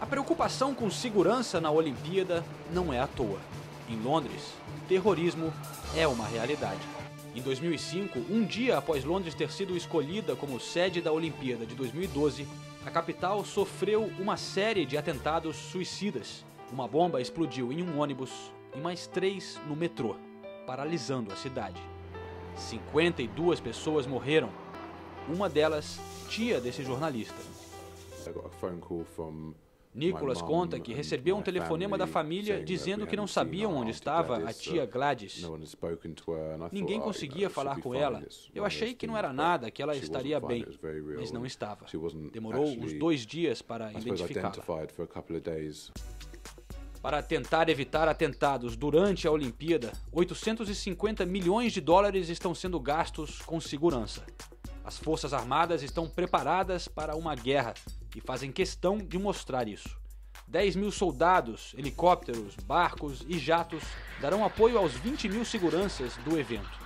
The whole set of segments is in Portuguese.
A preocupação com segurança na Olimpíada não é à toa. Em Londres, terrorismo é uma realidade. Em 2005, um dia após Londres ter sido escolhida como sede da Olimpíada de 2012, a capital sofreu uma série de atentados suicidas. Uma bomba explodiu em um ônibus e mais três no metrô, paralisando a cidade. 52 pessoas morreram, uma delas tia desse jornalista. Nicholas conta que recebeu um telefonema da família dizendo que não sabiam onde estava a tia Gladys. Ninguém conseguia falar com ela. Eu achei que não era nada, que ela estaria bem, mas não estava. Demorou uns dois dias para identificá-la. Para tentar evitar atentados durante a Olimpíada, 850 milhões de dólares estão sendo gastos com segurança. As Forças Armadas estão preparadas para uma guerra e fazem questão de mostrar isso. 10 mil soldados, helicópteros, barcos e jatos darão apoio aos 20 mil seguranças do evento.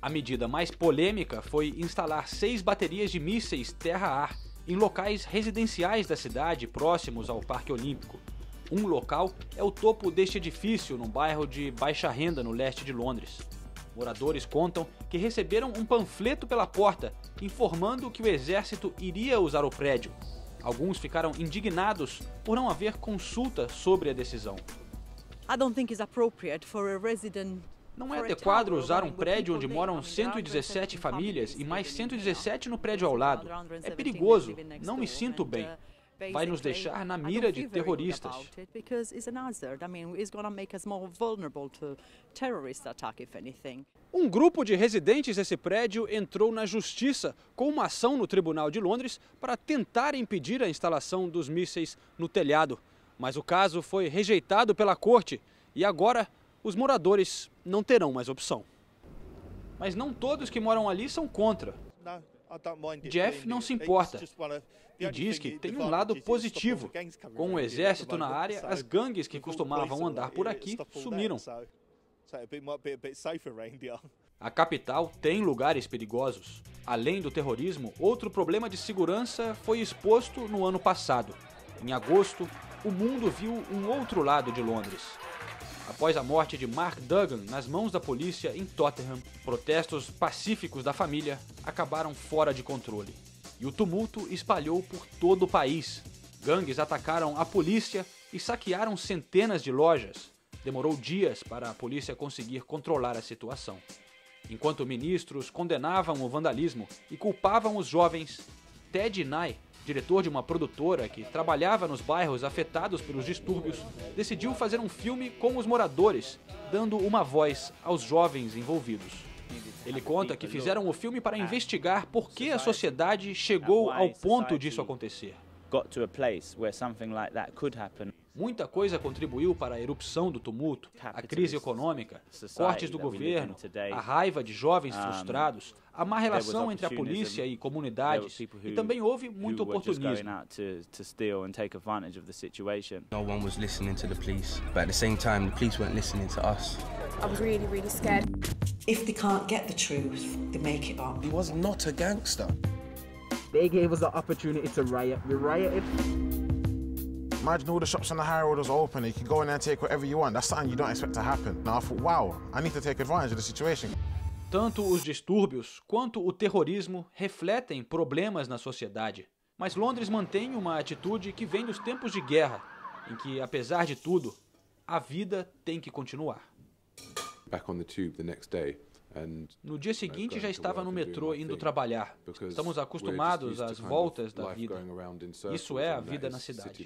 A medida mais polêmica foi instalar seis baterias de mísseis terra-ar em locais residenciais da cidade próximos ao Parque Olímpico. Um local é o topo deste edifício, num bairro de baixa renda no leste de Londres. Moradores contam que receberam um panfleto pela porta informando que o exército iria usar o prédio, Alguns ficaram indignados por não haver consulta sobre a decisão. Não é adequado usar um prédio onde moram 117 famílias e mais 117 no prédio ao lado. É perigoso, não me sinto bem vai nos deixar na mira de terroristas. Um grupo de residentes desse prédio entrou na justiça com uma ação no Tribunal de Londres para tentar impedir a instalação dos mísseis no telhado. Mas o caso foi rejeitado pela corte e agora os moradores não terão mais opção. Mas não todos que moram ali são contra. Jeff não se importa e diz que tem um lado positivo. Com o exército na área, as gangues que costumavam andar por aqui sumiram. A capital tem lugares perigosos. Além do terrorismo, outro problema de segurança foi exposto no ano passado. Em agosto, o mundo viu um outro lado de Londres. Após a morte de Mark Duggan nas mãos da polícia em Tottenham, protestos pacíficos da família acabaram fora de controle. E o tumulto espalhou por todo o país. Gangues atacaram a polícia e saquearam centenas de lojas, demorou dias para a polícia conseguir controlar a situação. Enquanto ministros condenavam o vandalismo e culpavam os jovens, Ted Nye, diretor de uma produtora que trabalhava nos bairros afetados pelos distúrbios, decidiu fazer um filme com os moradores, dando uma voz aos jovens envolvidos. Ele conta que fizeram o filme para investigar por que a sociedade chegou ao ponto disso acontecer. Muita coisa contribuiu para a erupção do tumulto, a crise econômica, cortes do governo, a raiva de jovens frustrados, a má relação entre a polícia e comunidades, e também houve muito oportunismo. No one was listening to the police, but at the same time the police weren't listening to us. I was really, really scared. If they can't get the truth, they make it up. He was not a gangster. They gave us the opportunity to riot. We rioted. Imagine all the shops on the high road was open. You can go in there and take whatever you want. That's something you don't expect to happen. Now I thought, wow, I need to take advantage of the situation. Tanto os distúrbios quanto o terrorismo refletem problemas na sociedade. Mas Londres mantém uma atitude que vem dos tempos de guerra, em que, apesar de tudo, a vida tem que continuar. Back on the tube the next day, no dia seguinte já estava no metrô indo trabalhar. Estamos acostumados às voltas da vida. Isso é a vida na cidade.